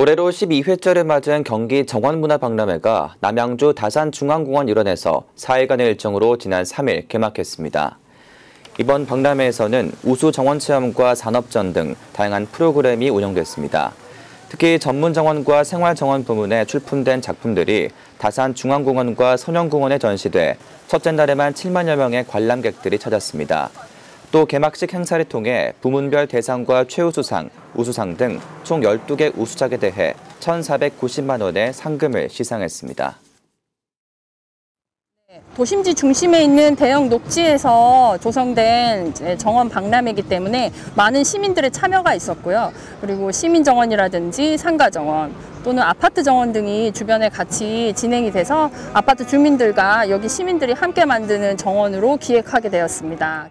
올해로 12회째를 맞은 경기 정원문화박람회가 남양주 다산중앙공원 일원에서 4일간의 일정으로 지난 3일 개막했습니다. 이번 박람회에서는 우수 정원 체험과 산업전 등 다양한 프로그램이 운영됐습니다. 특히 전문 정원과 생활 정원 부문에 출품된 작품들이 다산중앙공원과 선영공원에 전시돼 첫째 날에만 7만여 명의 관람객들이 찾았습니다. 또 개막식 행사를 통해 부문별 대상과 최우수상, 우수상 등 총 12개 우수작에 대해 1,490만 원의 상금을 시상했습니다. 도심지 중심에 있는 대형 녹지에서 조성된 정원 박람회이기 때문에 많은 시민들의 참여가 있었고요. 그리고 시민 정원이라든지 상가 정원 또는 아파트 정원 등이 주변에 같이 진행이 돼서 아파트 주민들과 여기 시민들이 함께 만드는 정원으로 기획하게 되었습니다.